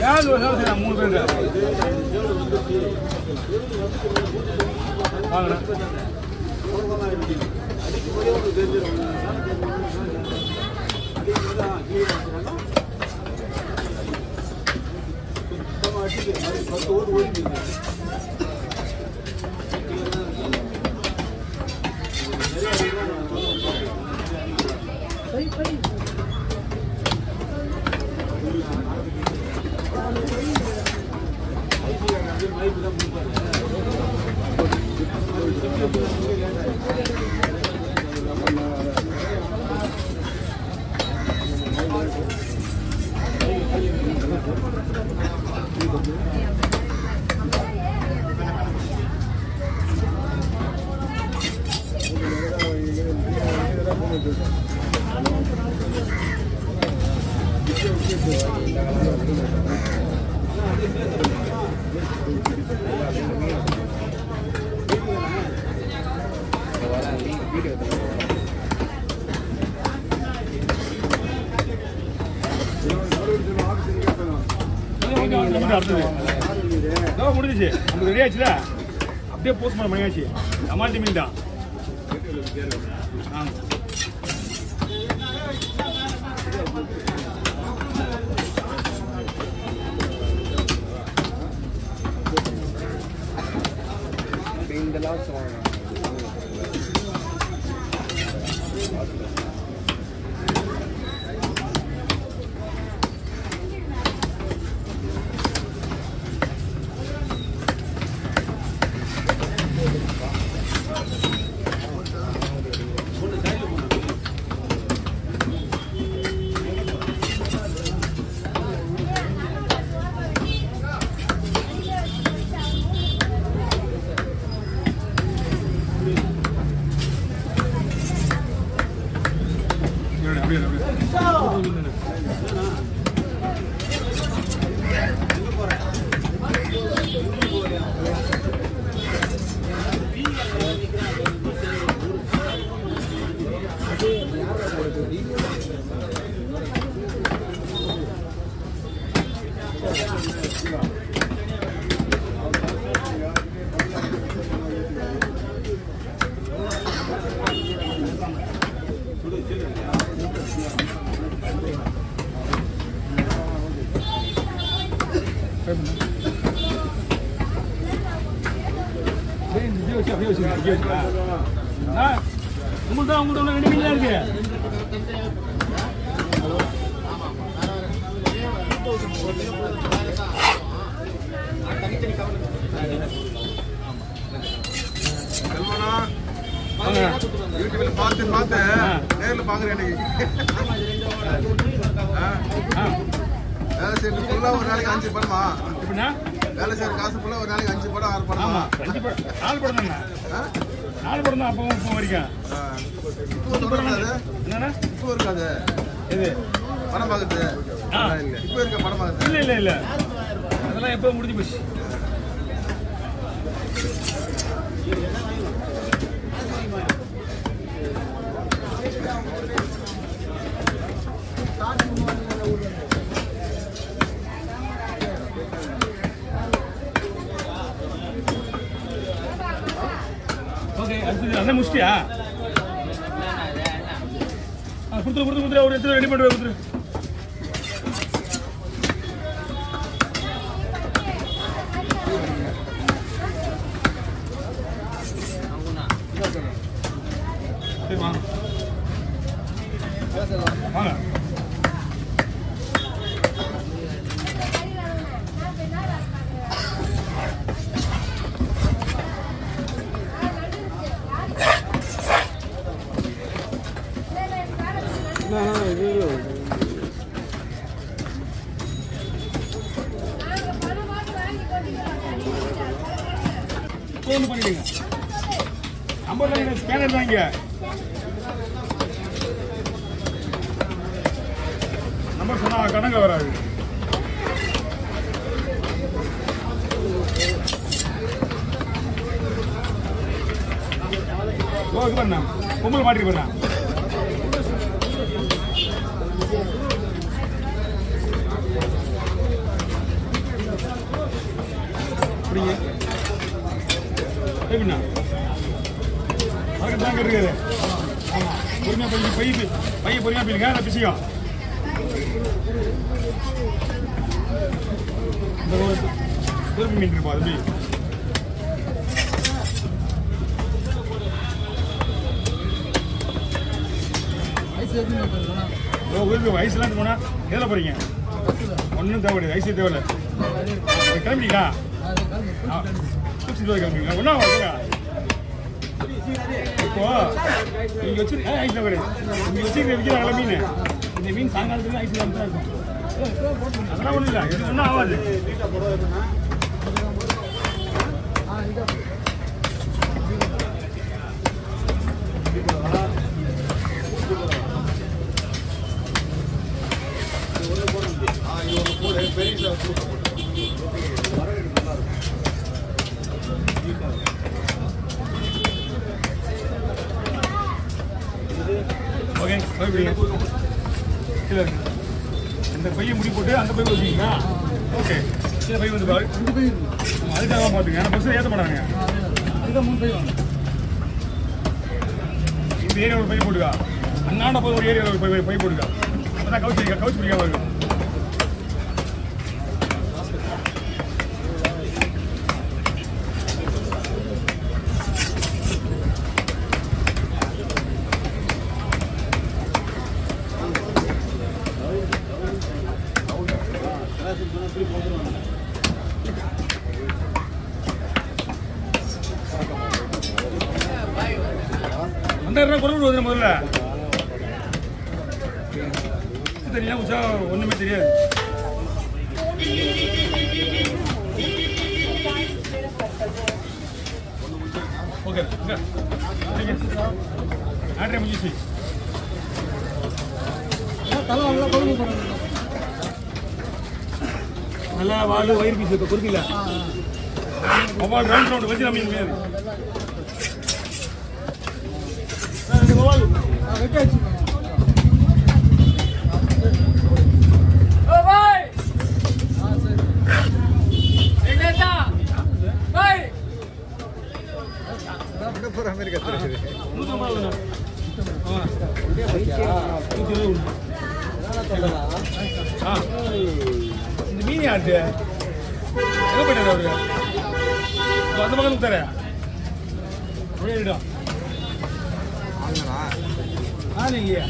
யாரு ஒரு வேலை செய்யறாங்க மூணு பேர் video அடுத்தது. முடிஞ்சிச்சு. நமக்கு ரெடி ஆச்சுல? அப்படியே போஸ்ட் பண்ண மணியாச்சு. அமால்டி மீன் தான் ஆ. இந்த லாஸ்ட் வாங்க அப்படியே, அப்படியே, அப்படியே. டேய், இந்த இதை உங்கள்ட்ட உங்கள்ட்ட ஒன்று ரெண்டு மீன் தான் இருக்கு. யூடியூப்ல பார்த்து பார்த்து. நேர்ல பாக்குறேன் இன்னைக்கு ஒரு நாளைக்கு அஞ்சு எப்படின்னா வேலை செய்யற காசு ஃபுல்லா ஒரு நாளைக்கு அஞ்சு படம் ஆறு படமா? ஆமா அஞ்சு படம் நாலு படம் ஆ? நாலு படம் தான் அப்பவும் இப்போ வரைக்கும். இப்போ தொடராது என்னண்ணா? இப்போ இருக்காது. இது படம் பார்க்கறது. ஆ. இப்போ இருக்க படம் பார்க்கறது. இல்ல இல்ல இல்ல. அதெல்லாம் எப்போ முடிஞ்சு போச்சு. ஓகே அடுத்தது அண்ணன் முடிச்சிட்டியா கொடுத்துரு கொடுத்து கொடுத்துரு ஒரு இடத்துல ரெடி பண்ணுவேன் கொடுத்துரு சரி வாங்க. வாங்க ஃபோன் பண்ணிடுங்க. நம்பர் தான் ஸ்கேனர் தான் இங்க நம்பர் சொன்னா கணங்க வராது. ஓ இது பண்ண. பொம்பளை மாட்டி பண்ண அப்படிங்க எப்படிண்ணா அதுக்கு தாங்க இருக்குது ஆமாம் பொறுமையாக பை பை பைய பொறுமையாக போயிருங்க நான் பிசிக்கும் இந்த ஒரு திருப்பி மீன் இருப்பா அது எப்படி ஓ ஊருக்கு வயசுலாம் போனா எதில் போறீங்க? ஒன்றும் தேவை கிடையாது வயசே தேவையில்ல. கிளம்பிட்டீங்களா? சூழ்ச்சி கிளம்பிங்களா ஒன்றா வாங்க இப்போ நீங்க வச்சு ஐஸ் கிடையாது நீங்க வச்சுருக்க விற்கிறாங்களா மீன் இந்த மீன் சாயங்காலத்துல ஐஸ் அதெல்லாம் ஒன்றும் இல்லை எது ஒன்றும் ஆகாது இருக்கு இந்த பையை முடி போட்டு அந்த பை வச்சுக்கிங்களா? ஓகே கீழே பை வந்து பாரு. அதுக்காக பார்த்துங்க ஏன்னா பஸ்ஸில் ஏற்ற மாட்டாங்க இந்த ஏரியாவில் பை போட்டுக்கா. அண்ணாண்ட போய் ஒரு ஏரியாவில் பை பை போட்டுக்கா. அப்போ தான் கவுச்சு கவுச்சு பிடிக்காம இருக்கும். ரெண்டாயிரம் குறைவு வருது முதல்ல. தெரியா உச்சா ஒண்ணுமே தெரியாது. ஓகே ஆட்ரே முடிஞ்சிச்சு நல்லா வாழு வயிறு பீஸ் இப்போ கொடுக்கல ஒவ்வொரு ரவுண்ட் ரவுண்ட் வச்சு நம்ம இந்த மீன் யாரு எங்க போயிட்டாரு அவரு இதோ அந்த பக்கம் தர 哪里的